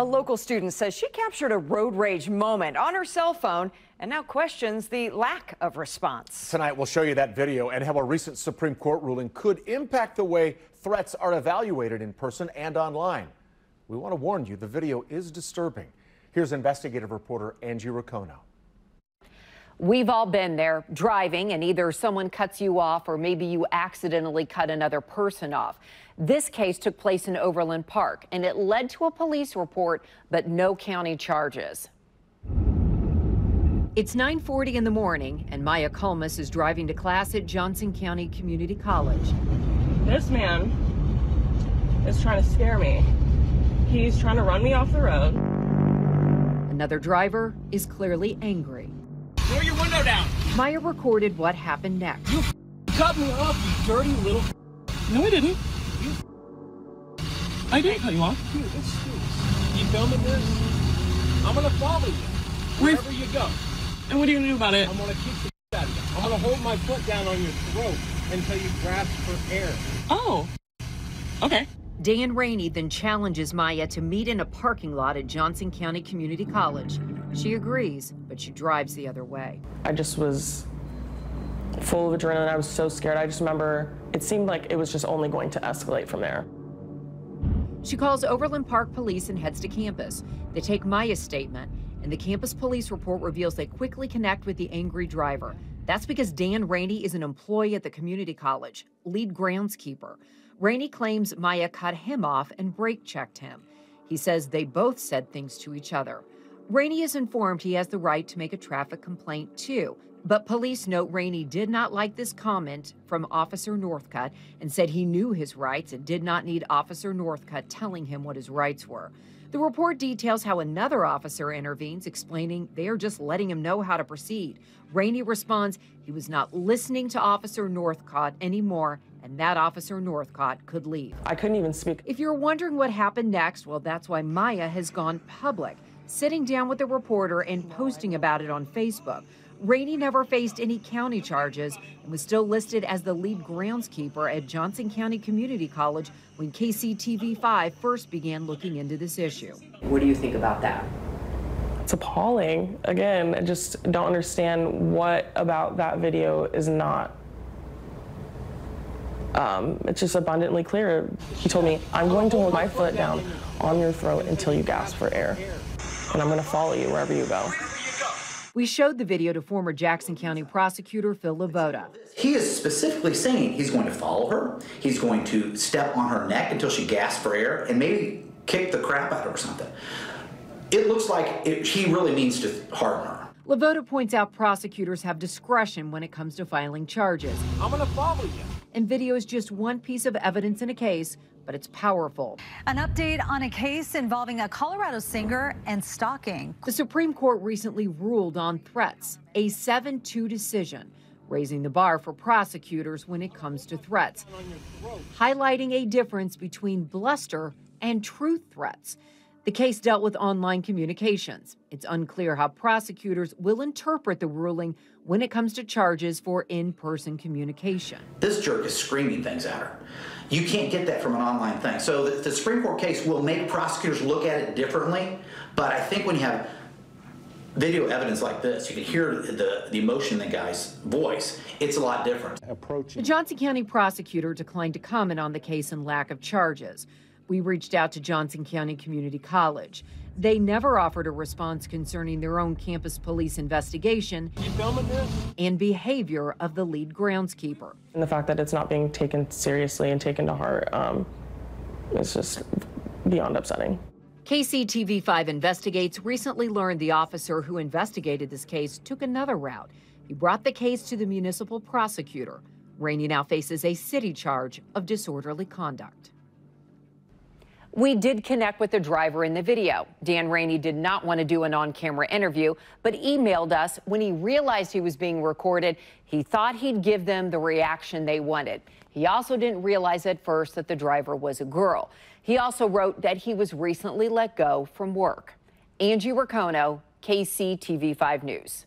A local student says she captured a road rage moment on her cell phone and now questions the lack of response. Tonight, we'll show you that video and how a recent Supreme Court ruling could impact the way threats are evaluated in person and online. We want to warn you, the video is disturbing. Here's investigative reporter Angie Ricono. We've all been there driving and either someone cuts you off or maybe you accidentally cut another person off. This case took place in Overland Park and it led to a police report, but no county charges. It's 9:40 in the morning and Maya Kulmus is driving to class at Johnson County Community College. This man is trying to scare me. He's trying to run me off the road. Another driver is clearly angry. Roll your window down. Maya recorded what happened next. You cut me off, you dirty little. No, I didn't. You... I didn't cut you off. Dude, you filming this? I'm gonna follow you wherever you go. And what are you gonna do about it? I'm gonna kick the out of you. I'm gonna hold my foot down on your throat until you grasp for air. Oh. Okay. Dan Rainey then challenges Maya to meet in a parking lot at Johnson County Community College. She agrees, but she drives the other way. I just was full of adrenaline. I was so scared. I just remember it seemed like it was just only going to escalate from there. She calls Overland Park Police and heads to campus. They take Maya's statement, and the campus police report reveals they quickly connect with the angry driver. That's because Dan Rainey is an employee at the community college, lead groundskeeper. Rainey claims Maya cut him off and brake checked him. He says they both said things to each other. Rainey is informed he has the right to make a traffic complaint too, but police note Rainey did not like this comment from Officer Northcutt and said he knew his rights and did not need Officer Northcutt telling him what his rights were. The report details how another officer intervenes, explaining they are just letting him know how to proceed. Rainey responds he was not listening to Officer Northcott anymore, and that Officer Northcott could leave. I couldn't even speak. If you're wondering what happened next, well, that's why Maya has gone public, sitting down with a reporter and posting about it on Facebook. Rainey never faced any county charges and was still listed as the lead groundskeeper at Johnson County Community College when KCTV 5 first began looking into this issue. What do you think about that? It's appalling. Again, I just don't understand what about that video is not. Um, it's just abundantly clear. He told me, I'm going to hold my foot down on your throat until you gasp for air. And I'm going to follow you wherever you go. We showed the video to former Jackson County prosecutor Phil LeVota. He is specifically saying he's going to follow her, he's going to step on her neck until she gasps for air, and maybe kick the crap out of her or something. It looks like it, he really means to harm her. LeVota points out prosecutors have discretion when it comes to filing charges. I'm gonna follow you. And video is just one piece of evidence in a case, but it's powerful. An update on a case involving a Colorado singer and stalking. The Supreme Court recently ruled on threats, a 7 2 decision, raising the bar for prosecutors when it comes to threats, highlighting a difference between bluster and true threats. The case dealt with online communications. It's unclear how prosecutors will interpret the ruling when it comes to charges for in person communication. This jerk is screaming things at her. You can't get that from an online thing. So the, the Supreme Court case will make prosecutors look at it differently, but I think when you have video evidence like this, you can hear the, the emotion in the guy's voice. It's a lot different. The Johnson County prosecutor declined to comment on the case and lack of charges. We reached out to Johnson County Community College. They never offered a response concerning their own campus police investigation and behavior of the lead groundskeeper. And the fact that it's not being taken seriously and taken to heart um, is just beyond upsetting. KCTV 5 Investigates recently learned the officer who investigated this case took another route. He brought the case to the municipal prosecutor. Rainey now faces a city charge of disorderly conduct. We did connect with the driver in the video. Dan Rainey did not want to do an on camera interview, but emailed us when he realized he was being recorded. He thought he'd give them the reaction they wanted. He also didn't realize at first that the driver was a girl. He also wrote that he was recently let go from work. Angie Ricono, KCTV5 News.